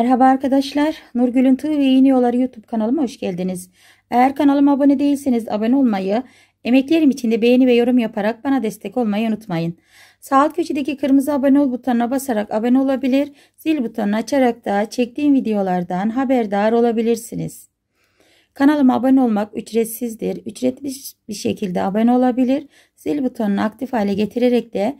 Merhaba arkadaşlar. Nurgül'ün Tığ ve İğne Yolları YouTube kanalıma hoş geldiniz. Eğer kanalıma abone değilseniz abone olmayı, emeklerim için de beğeni ve yorum yaparak bana destek olmayı unutmayın. Sağ alt köşedeki kırmızı abone ol butonuna basarak abone olabilir, zil butonunu açarak da çektiğim videolardan haberdar olabilirsiniz. Kanalıma abone olmak ücretsizdir. Ücretli bir şekilde abone olabilir. Zil butonunu aktif hale getirerek de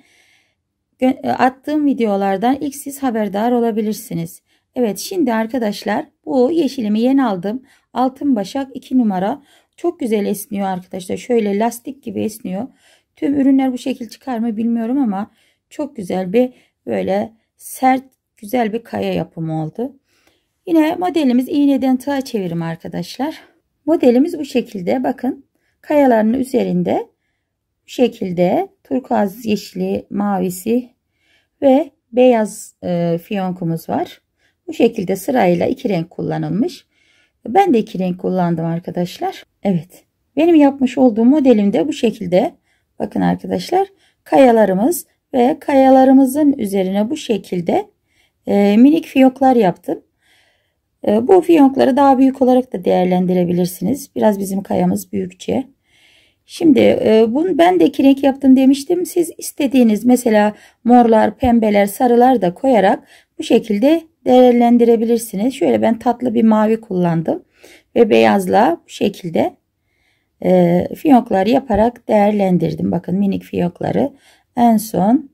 attığım videolardan ilk siz haberdar olabilirsiniz. Evet şimdi arkadaşlar bu yeşilimi yeni aldım. Altın başak 2 numara. Çok güzel esniyor arkadaşlar. Şöyle lastik gibi esniyor. Tüm ürünler bu şekil çıkar mı bilmiyorum ama çok güzel bir böyle sert güzel bir kaya yapımı oldu. Yine modelimiz iğneden tığa çevirim arkadaşlar. Modelimiz bu şekilde bakın kayaların üzerinde bu şekilde turkuaz yeşili mavisi ve beyaz e, fiyonkumuz var. Bu şekilde sırayla iki renk kullanılmış. Ben de iki renk kullandım arkadaşlar. Evet. Benim yapmış olduğum modelimde bu şekilde. Bakın arkadaşlar. Kayalarımız ve kayalarımızın üzerine bu şekilde e, minik fiyoklar yaptım. E, bu fiyonkları daha büyük olarak da değerlendirebilirsiniz. Biraz bizim kayamız büyükçe. Şimdi e, bunu ben de iki renk yaptım demiştim. Siz istediğiniz mesela morlar, pembeler, sarılar da koyarak bu şekilde değerlendirebilirsiniz. Şöyle ben tatlı bir mavi kullandım. Ve beyazla bu şekilde e, fiyonklar yaparak değerlendirdim. Bakın minik fiyokları en son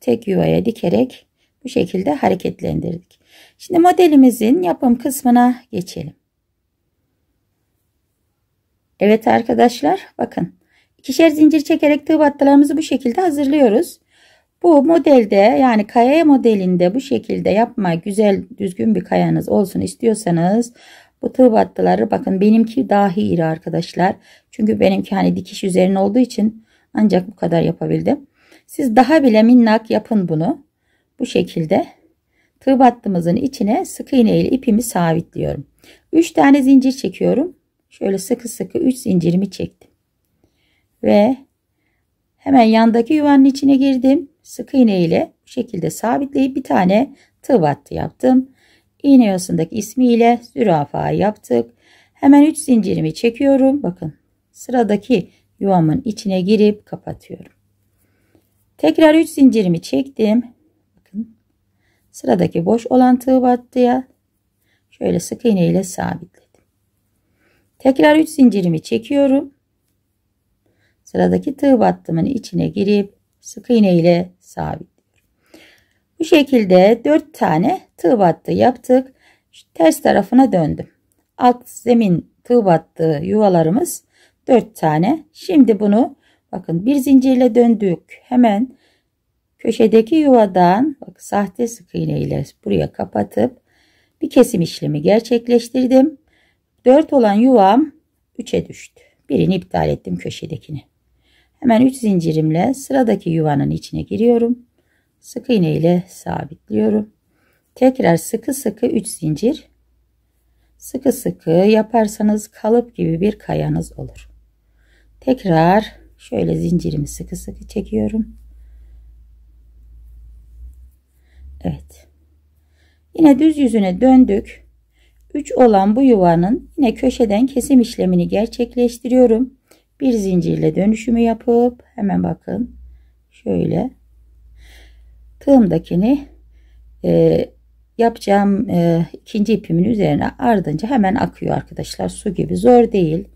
tek yuvaya dikerek bu şekilde hareketlendirdik. Şimdi modelimizin yapım kısmına geçelim. Evet arkadaşlar bakın ikişer zincir çekerek tığ battılarımızı bu şekilde hazırlıyoruz. Bu modelde yani kaya modelinde bu şekilde yapma güzel düzgün bir kayanız olsun istiyorsanız bu tığ battıları bakın benimki dahi iri arkadaşlar. Çünkü benimki hani dikiş üzerine olduğu için ancak bu kadar yapabildim. Siz daha bile minnak yapın bunu. Bu şekilde tığ battımızın içine sık iğne ile ipimi sabitliyorum. 3 tane zincir çekiyorum. Şöyle sıkı sıkı 3 zincirimi çektim. Ve hemen yandaki yuvanın içine girdim sık iğne ile bu şekilde sabitleyip bir tane tığ battı yaptım. İğne yosundaki ismiyle zürafa yaptık. Hemen 3 zincirimi çekiyorum. Bakın sıradaki yuvamın içine girip kapatıyorum. Tekrar 3 zincirimi çektim. Bakın sıradaki boş olan tığ battıya şöyle sık iğne ile sabitledim. Tekrar 3 zincirimi çekiyorum. Sıradaki tığ battımın içine girip sık iğne ile sabitliyorum. Bu şekilde 4 tane tığ battı yaptık. Şu ters tarafına döndüm. Alt zemin tığ battığı yuvalarımız 4 tane. Şimdi bunu bakın bir zincirle döndük. Hemen köşedeki yuvadan bak sahte sık iğne ile buraya kapatıp bir kesim işlemi gerçekleştirdim. 4 olan yuvam 3'e düştü. Birini iptal ettim köşedekini. Hemen 3 zincirimle sıradaki yuvanın içine giriyorum. Sık iğne ile sabitliyorum. Tekrar sıkı sıkı 3 zincir. Sıkı sıkı yaparsanız kalıp gibi bir kayanız olur. Tekrar şöyle zincirimi sıkı sıkı çekiyorum. Evet. Yine düz yüzüne döndük. 3 olan bu yuvanın yine köşeden kesim işlemini gerçekleştiriyorum bir zincirle dönüşümü yapıp hemen bakın. Şöyle. Tığımdakini e, yapacağım e, ikinci ipimin üzerine ardınca hemen akıyor arkadaşlar. Su gibi zor değil.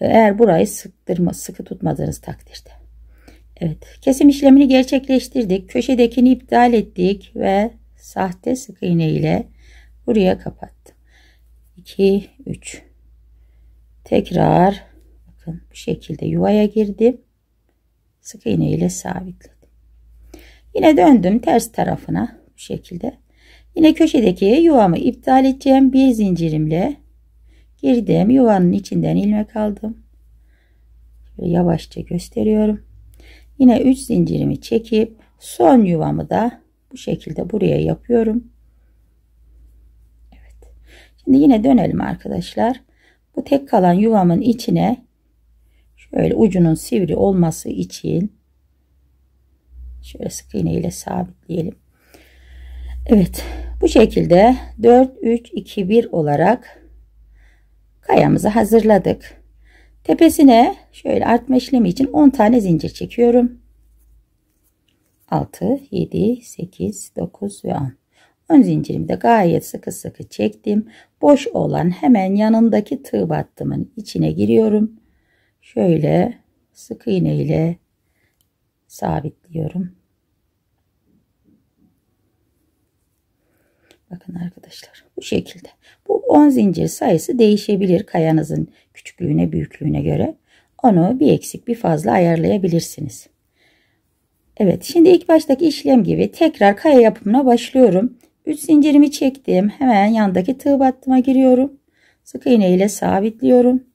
Eğer burayı sıktırma sıkı tutmadığınız takdirde. Evet kesim işlemini gerçekleştirdik. Köşedekini iptal ettik ve sahte sık iğne ile buraya kapattım. 2 3 tekrar bakın bu şekilde yuvaya girdim. Sık iğne ile sabitledim. Yine döndüm ters tarafına bu şekilde. Yine köşedeki yuvamı iptal edeceğim bir zincirimle. Girdim yuvanın içinden ilmek aldım. Şöyle yavaşça gösteriyorum. Yine 3 zincirimi çekip son yuvamı da bu şekilde buraya yapıyorum. Evet. Şimdi yine dönelim arkadaşlar. Bu tek kalan yuvamın içine Şöyle ucunun sivri olması için şöyle sık iğne ile sabitleyelim. Evet Bu şekilde 4 3 2 1 olarak kayamızı hazırladık. Tepesine şöyle artma işlemi için 10 tane zincir çekiyorum. 6 7 8 9 ve 10. 10 zincirimi de gayet sıkı sıkı çektim. Boş olan hemen yanındaki tığ battımın içine giriyorum. Şöyle sık iğne ile sabitliyorum. Bakın arkadaşlar bu şekilde. Bu 10 zincir sayısı değişebilir kayanızın küçüklüğüne büyüklüğüne göre. Onu bir eksik bir fazla ayarlayabilirsiniz. Evet şimdi ilk baştaki işlem gibi tekrar kaya yapımına başlıyorum. 3 zincirimi çektim. Hemen yandaki tığ battıma giriyorum. Sık iğne ile sabitliyorum.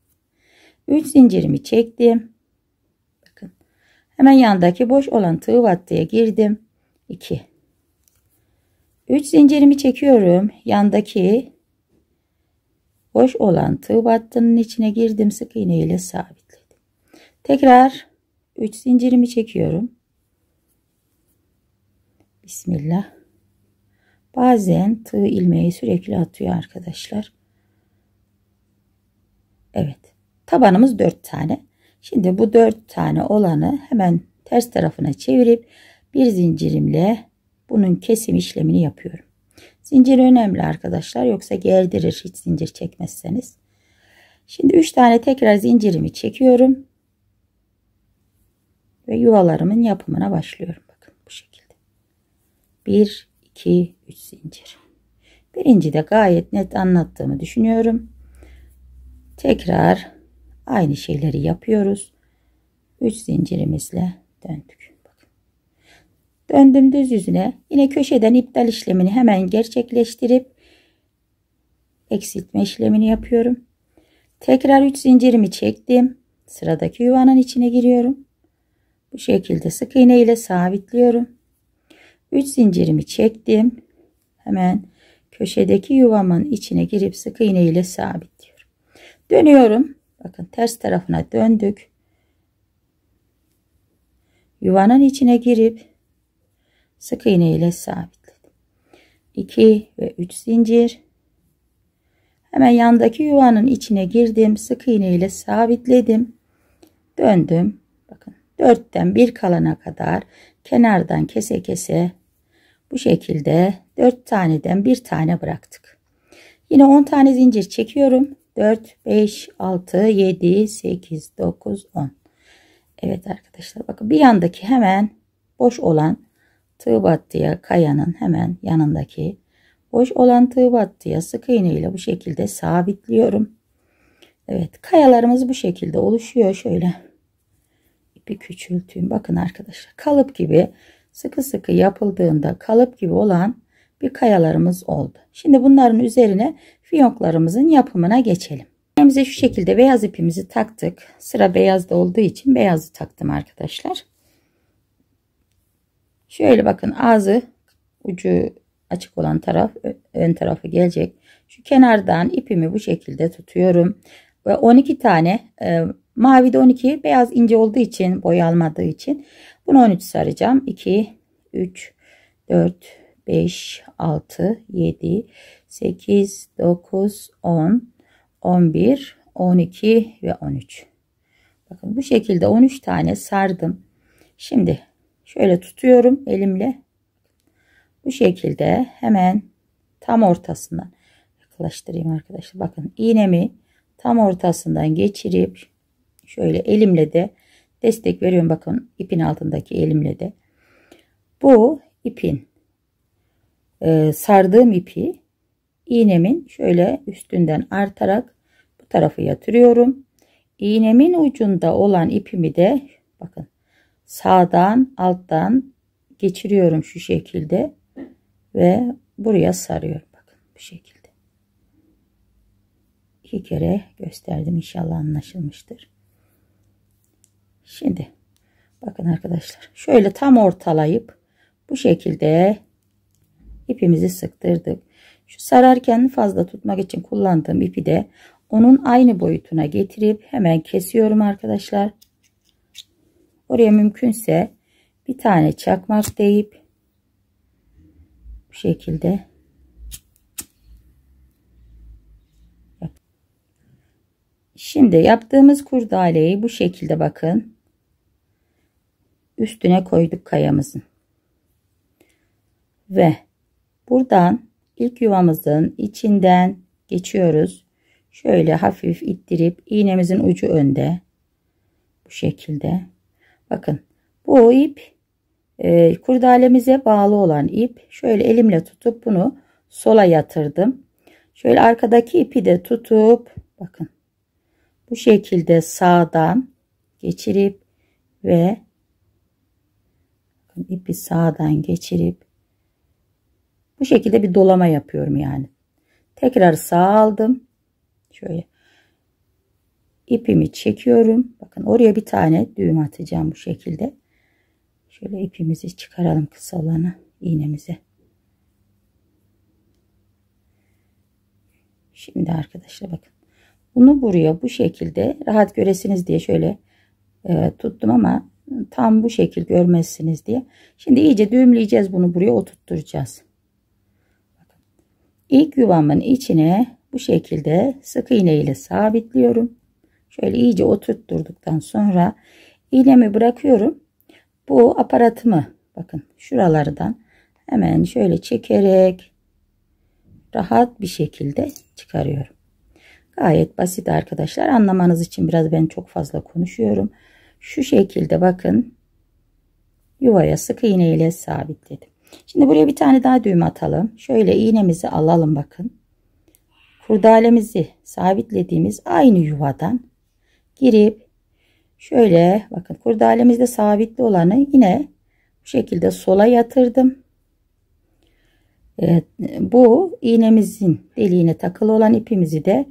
3 zincirimi çektim. Bakın. Hemen yandaki boş olan tığ battıya girdim. 2 3 zincirimi çekiyorum. Yandaki boş olan tığ battının içine girdim. Sık iğne ile sabitledim. Tekrar 3 zincirimi çekiyorum. Bismillah. Bazen tığ ilmeği sürekli atıyor arkadaşlar. Evet. Tabanımız 4 tane. Şimdi bu 4 tane olanı hemen ters tarafına çevirip bir zincirimle bunun kesim işlemini yapıyorum. Zincir önemli arkadaşlar. Yoksa gerdirir hiç zincir çekmezseniz. Şimdi 3 tane tekrar zincirimi çekiyorum. Ve yuvalarımın yapımına başlıyorum. Bakın bu şekilde. 1, 2, 3 zincir. Birinci de gayet net anlattığımı düşünüyorum. Tekrar aynı şeyleri yapıyoruz. 3 zincirimizle döndük. Döndüm düz yüzüne. Yine köşeden iptal işlemini hemen gerçekleştirip eksiltme işlemini yapıyorum. Tekrar 3 zincirimi çektim. Sıradaki yuvanın içine giriyorum. Bu şekilde sık iğne ile sabitliyorum. 3 zincirimi çektim. Hemen köşedeki yuvamın içine girip sık iğne ile sabitliyorum. Dönüyorum. Bakın ters tarafına döndük. Yuvanın içine girip sık iğne ile sabitledim. 2 ve 3 zincir. Hemen yandaki yuvanın içine girdim. Sık iğne ile sabitledim. Döndüm. Bakın 4'ten 1 kalana kadar kenardan kese kese bu şekilde 4 taneden bir tane bıraktık. Yine 10 tane zincir çekiyorum. 4, 5, 6, 7, 8, 9, 10. Evet arkadaşlar bakın bir yandaki hemen boş olan tığ battıya kayanın hemen yanındaki boş olan tığ battıya sık iğne ile bu şekilde sabitliyorum. Evet kayalarımız bu şekilde oluşuyor. Şöyle ipi küçülteyim. Bakın arkadaşlar kalıp gibi sıkı sıkı yapıldığında kalıp gibi olan bir kayalarımız oldu. Şimdi bunların üzerine fiyonklarımızın yapımına geçelim. Elimize şu şekilde beyaz ipimizi taktık. Sıra beyazda olduğu için beyazı taktım arkadaşlar. Şöyle bakın ağzı ucu açık olan taraf ön tarafı gelecek. Şu kenardan ipimi bu şekilde tutuyorum. Ve 12 tane e, mavi de 12 beyaz ince olduğu için boy almadığı için bunu 13 saracağım. 2, 3, 4, 5, 6, 7, 8, 9, 10, 11, 12 ve 13. Bakın bu şekilde 13 tane sardım. Şimdi şöyle tutuyorum elimle. Bu şekilde hemen tam ortasından yaklaştırayım arkadaşlar. Bakın iğnemi tam ortasından geçirip şöyle elimle de destek veriyorum bakın ipin altındaki elimle de bu ipin e, sardığım ipi iğnemin şöyle üstünden artarak bu tarafı yatırıyorum. İğnemin ucunda olan ipimi de bakın sağdan alttan geçiriyorum şu şekilde ve buraya sarıyorum. Bakın bu şekilde. İki kere gösterdim inşallah anlaşılmıştır. Şimdi bakın arkadaşlar şöyle tam ortalayıp bu şekilde ipimizi sıktırdık. Şu sararken fazla tutmak için kullandığım ipi de onun aynı boyutuna getirip hemen kesiyorum arkadaşlar. Oraya mümkünse bir tane çakmak deyip bu şekilde Şimdi yaptığımız kurdaleyi bu şekilde bakın. Üstüne koyduk kayamızın. Ve buradan ilk yuvamızın içinden geçiyoruz. Şöyle hafif ittirip iğnemizin ucu önde. Bu şekilde. Bakın bu ip e, kurdalemize bağlı olan ip. Şöyle elimle tutup bunu sola yatırdım. Şöyle arkadaki ipi de tutup bakın bu şekilde sağdan geçirip ve ipi sağdan geçirip bu şekilde bir dolama yapıyorum yani. Tekrar sağ aldım. Şöyle ipimi çekiyorum. Bakın oraya bir tane düğüm atacağım bu şekilde. Şöyle ipimizi çıkaralım kısa olanı iğnemize. Şimdi arkadaşlar bakın. Bunu buraya bu şekilde rahat göresiniz diye şöyle e, tuttum ama tam bu şekil görmezsiniz diye. Şimdi iyice düğümleyeceğiz bunu buraya oturtturacağız. İlk yuvamın içine bu şekilde sık iğne ile sabitliyorum. Şöyle iyice oturtturduktan sonra iğnemi bırakıyorum. Bu aparatımı bakın şuralardan hemen şöyle çekerek rahat bir şekilde çıkarıyorum. Gayet basit arkadaşlar. Anlamanız için biraz ben çok fazla konuşuyorum. Şu şekilde bakın yuvaya sık iğne ile sabitledim. Şimdi buraya bir tane daha düğüm atalım. Şöyle iğnemizi alalım bakın. Kurdalemizi sabitlediğimiz aynı yuvadan girip şöyle bakın kurdalemizde sabitli olanı yine bu şekilde sola yatırdım. Evet, bu iğnemizin deliğine takılı olan ipimizi de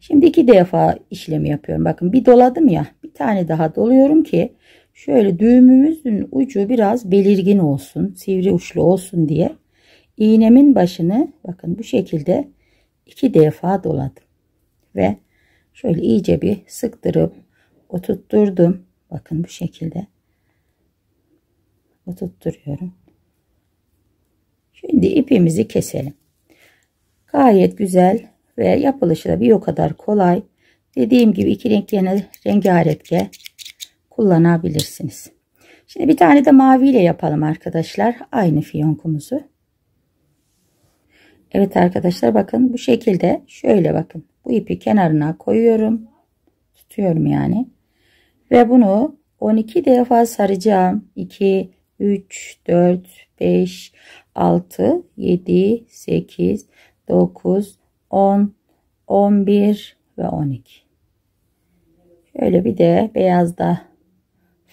şimdi iki defa işlemi yapıyorum. Bakın bir doladım ya bir tane daha doluyorum ki şöyle düğümümüzün ucu biraz belirgin olsun sivri uçlu olsun diye. İğnemin başını bakın bu şekilde iki defa doladım. Ve şöyle iyice bir sıktırıp oturtturdum. Bakın bu şekilde oturtturuyorum. Şimdi ipimizi keselim. Gayet güzel ve yapılışı da bir o kadar kolay. Dediğim gibi iki renklerini rengarenkle kullanabilirsiniz. Şimdi bir tane de mavi ile yapalım arkadaşlar. Aynı fiyonkumuzu. Evet arkadaşlar bakın bu şekilde şöyle bakın. Bu ipi kenarına koyuyorum. Tutuyorum yani. Ve bunu 12 defa saracağım. 2, 3, 4, 5, 6, 7, 8, 9, 10, 11 ve 12. Şöyle bir de beyazda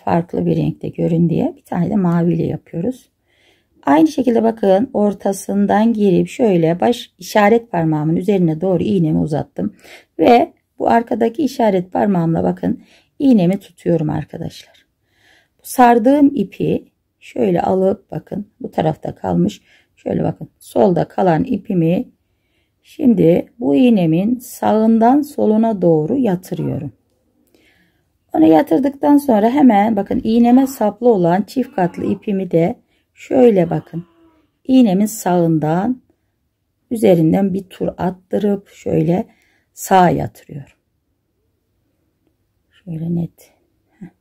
farklı bir renkte görün diye bir tane de maviyle yapıyoruz. Aynı şekilde bakın ortasından girip şöyle baş işaret parmağımın üzerine doğru iğnemi uzattım. Ve bu arkadaki işaret parmağımla bakın iğnemi tutuyorum arkadaşlar. Sardığım ipi Şöyle alıp bakın bu tarafta kalmış. Şöyle bakın solda kalan ipimi şimdi bu iğnemin sağından soluna doğru yatırıyorum. Onu yatırdıktan sonra hemen bakın iğneme saplı olan çift katlı ipimi de şöyle bakın iğnemin sağından üzerinden bir tur attırıp şöyle sağa yatırıyorum. Şöyle net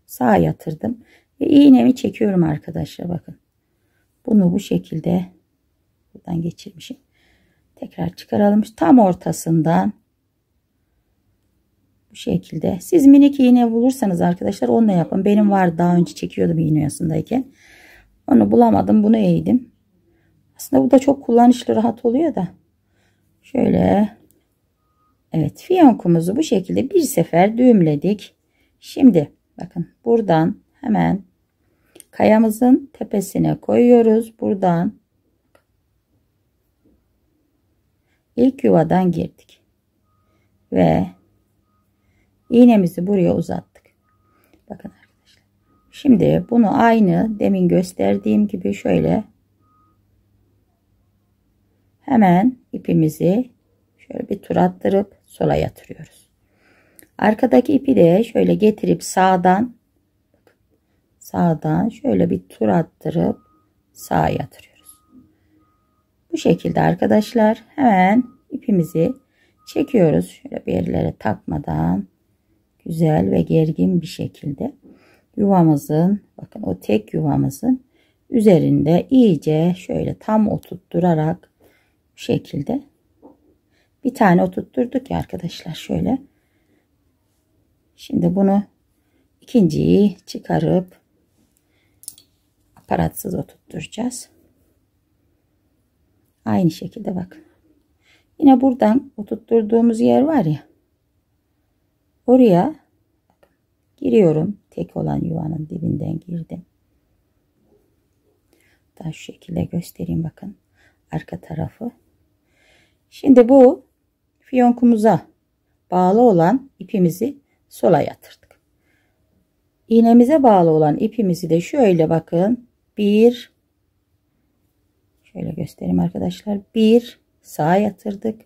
sağa yatırdım. Ve iğnemi çekiyorum arkadaşlar bakın. Bunu bu şekilde buradan geçirmişim. Tekrar çıkaralım. Tam ortasından bu şekilde. Siz minik iğne bulursanız arkadaşlar onunla yapın. Benim var daha önce çekiyordum iğne yasındayken. Onu bulamadım. Bunu eğdim. Aslında bu da çok kullanışlı rahat oluyor da. Şöyle. Evet fiyonkumuzu bu şekilde bir sefer düğümledik. Şimdi bakın buradan hemen kayamızın tepesine koyuyoruz. Buradan ilk yuvadan girdik. Ve iğnemizi buraya uzattık. Bakın arkadaşlar. Şimdi bunu aynı demin gösterdiğim gibi şöyle hemen ipimizi şöyle bir tur attırıp sola yatırıyoruz. Arkadaki ipi de şöyle getirip sağdan sağdan şöyle bir tur attırıp sağa yatırıyoruz. Bu şekilde arkadaşlar hemen ipimizi çekiyoruz. Şöyle bir yerlere takmadan güzel ve gergin bir şekilde yuvamızın bakın o tek yuvamızın üzerinde iyice şöyle tam oturtturarak bu şekilde bir tane oturtturduk ya arkadaşlar şöyle. Şimdi bunu ikinciyi çıkarıp aparatsız oturtturacağız. Aynı şekilde bakın. Yine buradan oturtturduğumuz yer var ya. Oraya giriyorum. Tek olan yuvanın dibinden girdim. Daha şu şekilde göstereyim bakın. Arka tarafı. Şimdi bu fiyonkumuza bağlı olan ipimizi sola yatırdık. İğnemize bağlı olan ipimizi de şöyle bakın. Bir şöyle göstereyim arkadaşlar. Bir sağa yatırdık.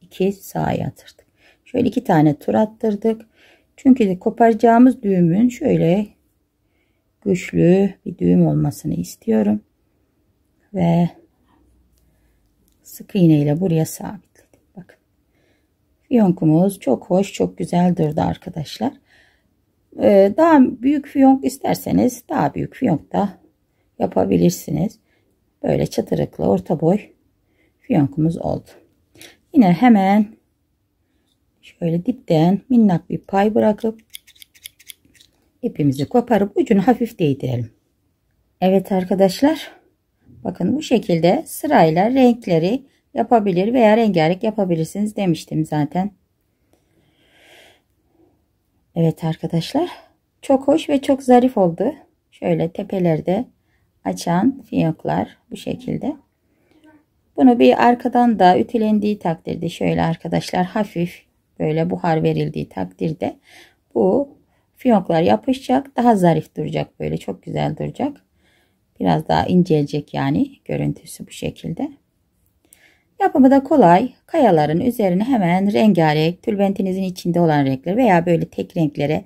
iki sağa yatırdık. Şöyle iki tane tur attırdık. Çünkü de koparacağımız düğümün şöyle güçlü bir düğüm olmasını istiyorum. Ve sık iğne ile buraya sabitledim. Bakın. Fiyonkumuz çok hoş, çok güzel durdu arkadaşlar. Ee, daha büyük fiyonk isterseniz daha büyük fiyonk da yapabilirsiniz. Böyle çıtırıklı orta boy fiyonkumuz oldu. Yine hemen şöyle dipten minnak bir pay bırakıp ipimizi koparıp ucunu hafif değdirelim. Evet arkadaşlar bakın bu şekilde sırayla renkleri yapabilir veya rengarenk yapabilirsiniz demiştim zaten. Evet arkadaşlar çok hoş ve çok zarif oldu. Şöyle tepelerde açan fiyonklar bu şekilde. Bunu bir arkadan da ütülendiği takdirde şöyle arkadaşlar hafif böyle buhar verildiği takdirde bu fiyonklar yapışacak. Daha zarif duracak böyle çok güzel duracak. Biraz daha incelecek yani görüntüsü bu şekilde. Yapımı da kolay. Kayaların üzerine hemen rengarenk tülbentinizin içinde olan renkler veya böyle tek renklere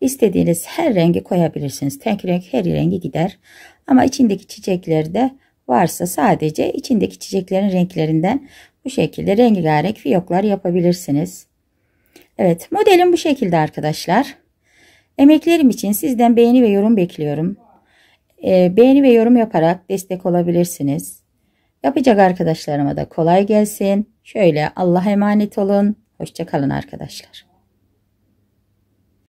istediğiniz her rengi koyabilirsiniz. Tek renk her rengi gider. Ama içindeki çiçekleri de varsa sadece içindeki çiçeklerin renklerinden bu şekilde rengarenk fiyoklar yapabilirsiniz. Evet modelim bu şekilde arkadaşlar. Emeklerim için sizden beğeni ve yorum bekliyorum. Ee, beğeni ve yorum yaparak destek olabilirsiniz. Yapacak arkadaşlarıma da kolay gelsin. Şöyle Allah'a emanet olun. Hoşçakalın arkadaşlar.